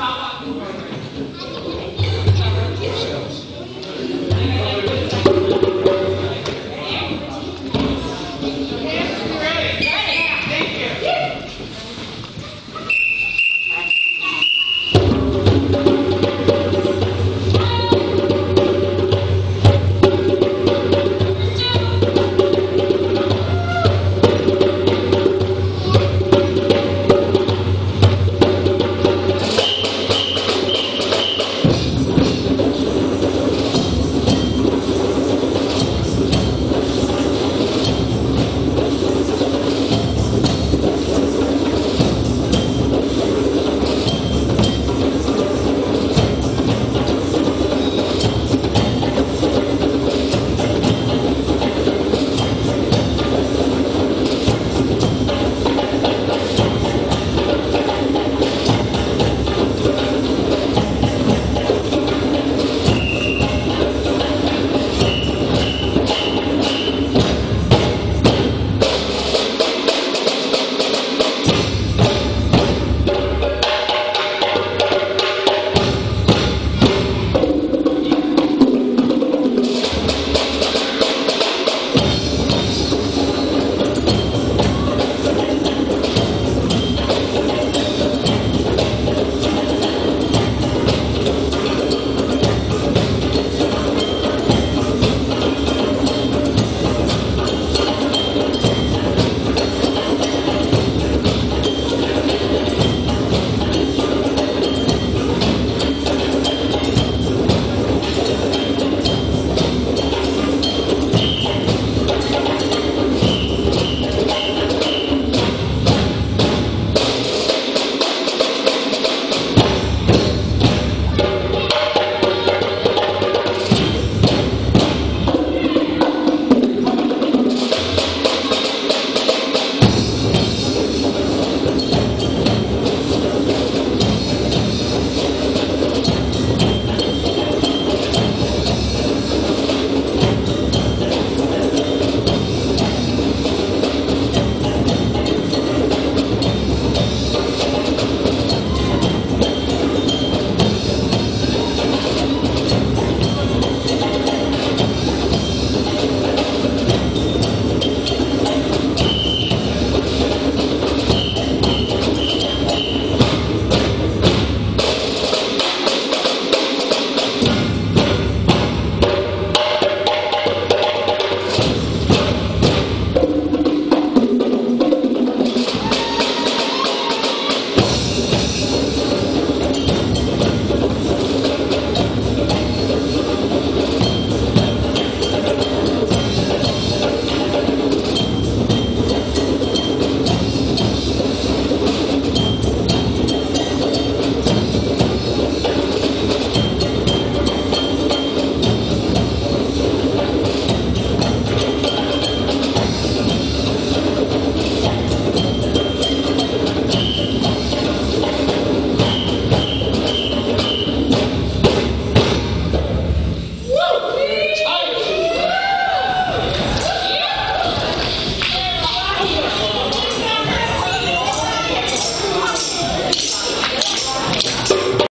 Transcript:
power